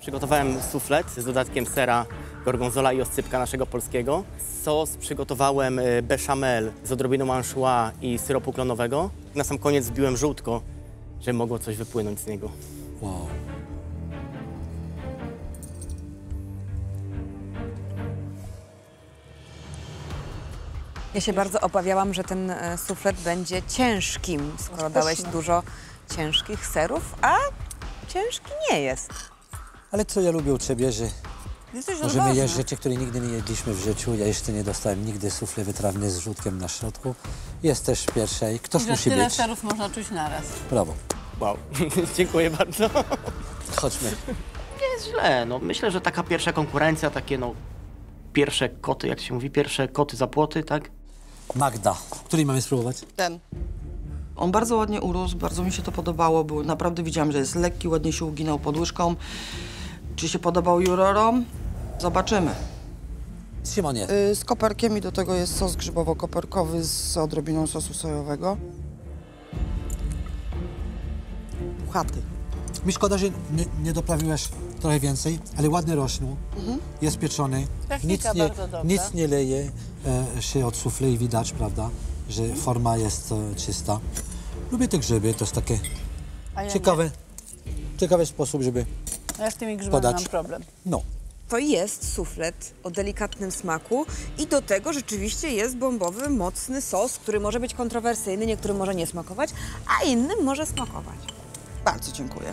Przygotowałem suflet z dodatkiem sera, gorgonzola i oscypka naszego polskiego. Sos przygotowałem e, bechamel z odrobiną anchois i syropu klonowego. Na sam koniec wbiłem żółtko, żeby mogło coś wypłynąć z niego. Wow. Ja się bardzo obawiałam, że ten e, suflet będzie ciężkim, skoro dałeś dużo ciężkich serów, a ciężki nie jest. Ale co ja lubię u ciebie, że Jesteś możemy odważny. jeść rzeczy, które nigdy nie jedliśmy w życiu. Ja jeszcze nie dostałem nigdy sufle wytrawne z żółtkiem na środku. Jest też pierwszej. Ktoś Że musi tyle być. serów można czuć naraz. Brawo. Wow, dziękuję bardzo. Chodźmy. Nie jest źle, no myślę, że taka pierwsza konkurencja, takie no pierwsze koty, jak się mówi, pierwsze koty za płoty, tak? Magda, który mamy spróbować? Ten. On bardzo ładnie urósł, bardzo mi się to podobało. Był, naprawdę widziałam, że jest lekki, ładnie się uginał pod łyżką. Czy się podobał jurorom? Zobaczymy. Simonie, Y, z koperkiem i do tego jest sos grzybowo-koperkowy z odrobiną sosu sojowego. Puchaty. mi szkoda, że nie, nie doprawiłeś trochę więcej, ale ładnie rośnie. Jest pieczony. Nic nie, nic nie leje e, się od sufle i widać, prawda, że forma jest e, czysta. Lubię te grzyby, to jest takie ja ciekawe, ciekawy sposób, żeby. Ja z tymi grzybami podać. mam problem. no, To jest suflet o delikatnym smaku i do tego rzeczywiście jest bombowy, mocny sos, który może być kontrowersyjny, niektórym może nie smakować, a innym może smakować. Bardzo dziękuję.